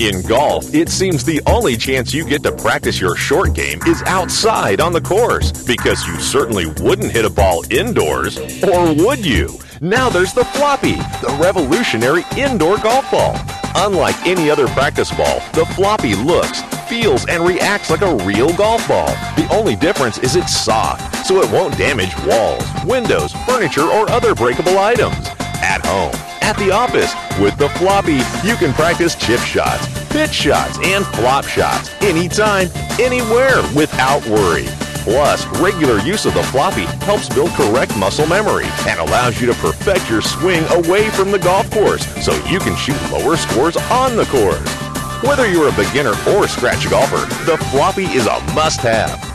In golf, it seems the only chance you get to practice your short game is outside on the course because you certainly wouldn't hit a ball indoors, or would you? Now there's the floppy, the revolutionary indoor golf ball. Unlike any other practice ball, the floppy looks, feels, and reacts like a real golf ball. The only difference is it's soft, so it won't damage walls, windows, furniture, or other breakable items. At home, at the office, with the floppy, you can practice chip shots, pitch shots, and flop shots anytime, anywhere without worry. Plus, regular use of the floppy helps build correct muscle memory and allows you to perfect your swing away from the golf course so you can shoot lower scores on the course. Whether you're a beginner or scratch golfer, the floppy is a must have.